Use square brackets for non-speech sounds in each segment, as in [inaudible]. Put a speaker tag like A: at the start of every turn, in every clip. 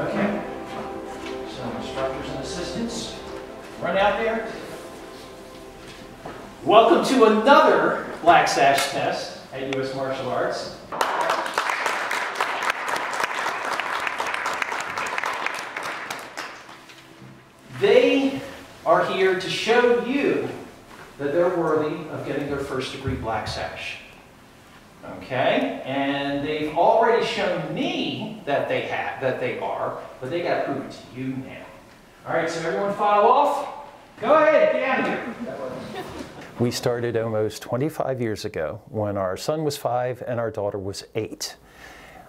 A: Okay. So instructors and assistants, run out there. Welcome to another Black Sash test at U.S. Martial Arts. They are here to show you that they're worthy of getting their first degree Black Sash. Okay, and they've already shown me that they have, that they are, but they got to prove it to you now. All right, so everyone file off. Go ahead, get out of here.
B: We started almost 25 years ago when our son was five and our daughter was eight.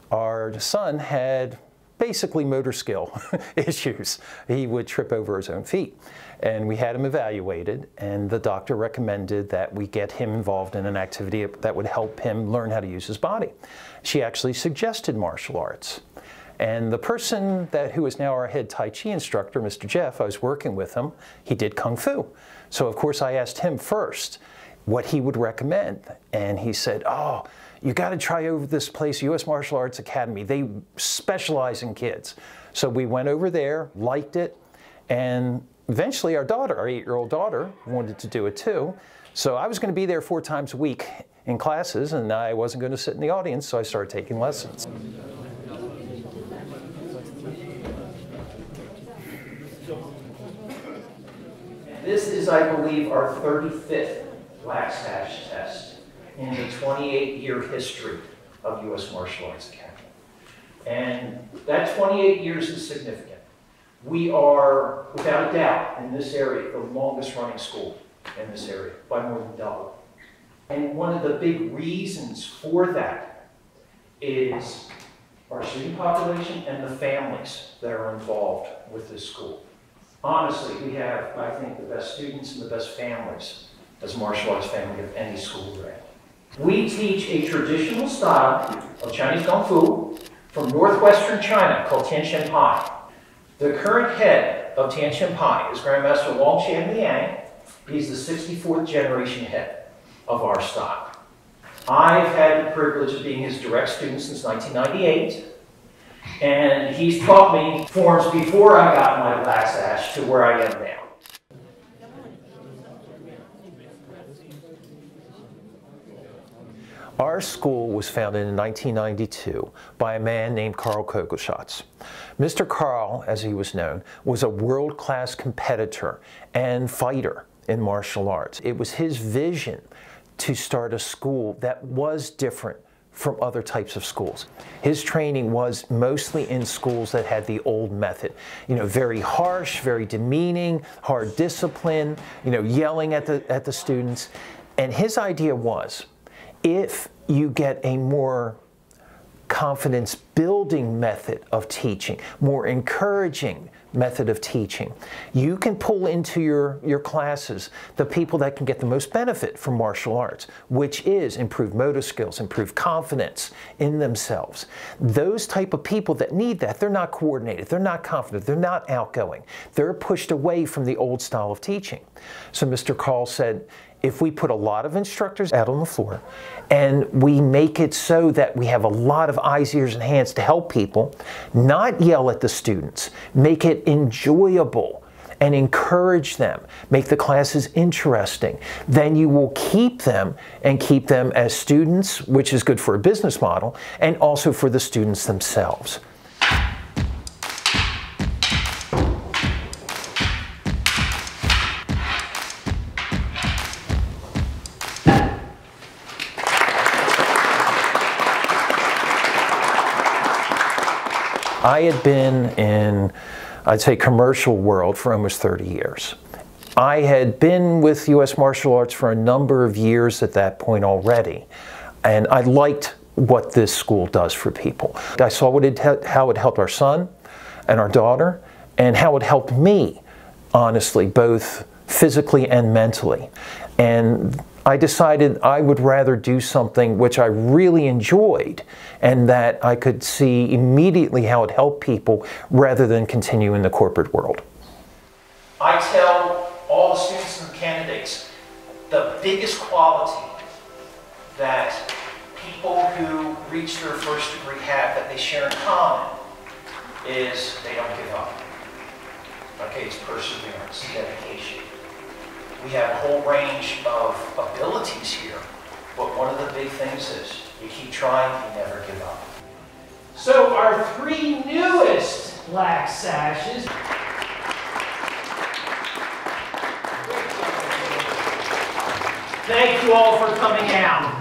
B: Our son had basically motor skill [laughs] issues. He would trip over his own feet. And we had him evaluated, and the doctor recommended that we get him involved in an activity that would help him learn how to use his body. She actually suggested martial arts. And the person that who is now our head Tai Chi instructor, Mr. Jeff, I was working with him, he did Kung Fu. So of course I asked him first what he would recommend. And he said, oh, you got to try over this place, U.S. Martial Arts Academy. They specialize in kids. So we went over there, liked it, and eventually our daughter, our eight-year-old daughter, wanted to do it too. So I was going to be there four times a week in classes, and I wasn't going to sit in the audience, so I started taking lessons.
A: This is, I believe, our 35th Black Sash test in the 28-year history of U.S. Martial Arts Academy. And that 28 years is significant. We are, without a doubt, in this area, the longest running school in this area by more than double. And one of the big reasons for that is our student population and the families that are involved with this school. Honestly, we have, I think, the best students and the best families as martial arts family of any school around. We teach a traditional style of Chinese Kung Fu from northwestern China called Tian Shan Pai. The current head of Tian Shan Pai is Grandmaster Wong Chan Liang. He's the 64th generation head of our style. I've had the privilege of being his direct student since 1998. And he's taught me forms before I got my black sash to where I am now.
B: Our school was founded in 1992 by a man named Carl Kogelschatz. Mr. Carl, as he was known, was a world-class competitor and fighter in martial arts. It was his vision to start a school that was different from other types of schools. His training was mostly in schools that had the old method. You know, very harsh, very demeaning, hard discipline, you know, yelling at the, at the students. And his idea was, if you get a more confidence building method of teaching, more encouraging method of teaching. You can pull into your, your classes the people that can get the most benefit from martial arts, which is improved motor skills, improved confidence in themselves. Those type of people that need that, they're not coordinated, they're not confident, they're not outgoing. They're pushed away from the old style of teaching. So Mr. Carl said, if we put a lot of instructors out on the floor and we make it so that we have a lot of eyes, ears, and hands to help people, not yell at the students, make it enjoyable and encourage them, make the classes interesting, then you will keep them and keep them as students, which is good for a business model, and also for the students themselves. I had been in, I'd say, commercial world for almost 30 years. I had been with U.S. Martial Arts for a number of years at that point already, and I liked what this school does for people. I saw what it, how it helped our son and our daughter, and how it helped me, honestly, both physically and mentally. And I decided I would rather do something which I really enjoyed and that I could see immediately how it helped people rather than continue in the corporate world.
A: I tell all the students and candidates the biggest quality that people who reach their first degree have that they share in common is they don't give up. Okay, it's perseverance, dedication. We have a whole range of abilities here, but one of the big things is you keep trying, you never give up. So our three newest black sashes. Thank you all for coming out.